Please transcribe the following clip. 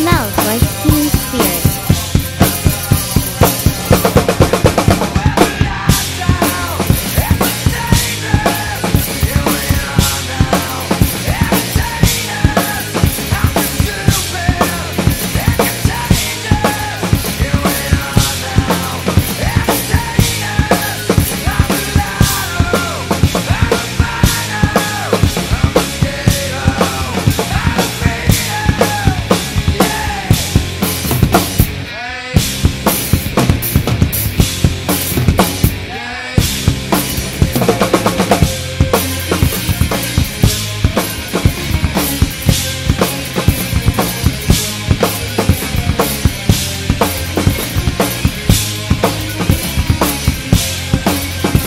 smells like teen spirit.